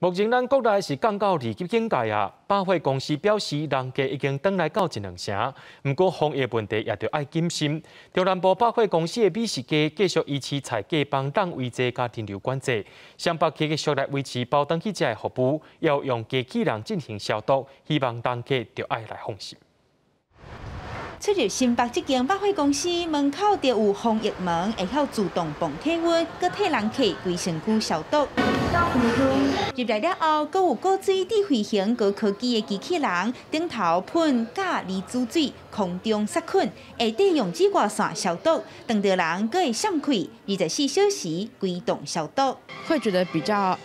目前咱国内是降到二级警戒啊，百货公司表示人家已经登来到一两成，毋过防疫问题也着爱谨慎。中南部百货公司的美食街继续维持菜价帮档位制加停留管制，上百客继续来维持包登记者的服务，要用机器人进行消毒，希望大家着爱来放心。出入新北这间百货公司门口就有防疫门，会晓自动泵体温，搁替人客规身躯消毒。入来了后，搁有高水智慧型高科技的机器人，顶头喷甲离子水，空中杀菌，下底用紫外线消毒，等到人搁会闪开，二十四小时规动消毒，会觉得比较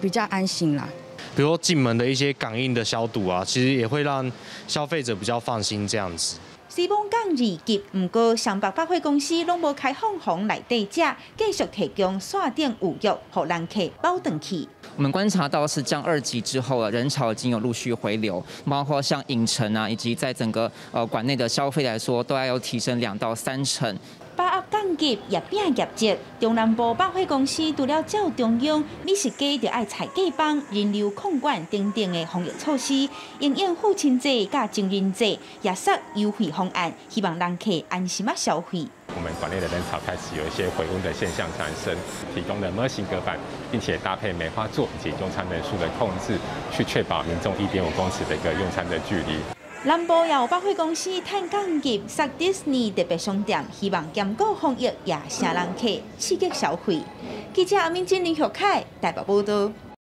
比较安心啦。比如进门的一些感应的消毒啊，其实也会让消费者比较放心这样子。西望港二级，不过上百百货公司拢无开放房内底者，继续提供线顶预约，互人客包顿去。我们观察到是降二级之后啊，人潮已经有陆续回流，包括像影城啊，以及在整个呃馆内的消费来说，都要有提升两到三成。把握降级业饼业绩，中南部百货公司除了照中央美食街，就爱采购帮人流控管等等的防疫措施，应用父亲节甲情人节夜色优惠方案，希望人客安心啊消费。我们馆内的人潮开始有一些回温的现象产生，提供了模型隔板，并且搭配梅花座以及用餐人数的控制，去确保民众一点五公尺的一个用餐的距离。南部有百货公司探降级，设迪士尼特别商店，希望兼顾防疫也成人客，刺激消费。记者阿明金林学凯台北报道。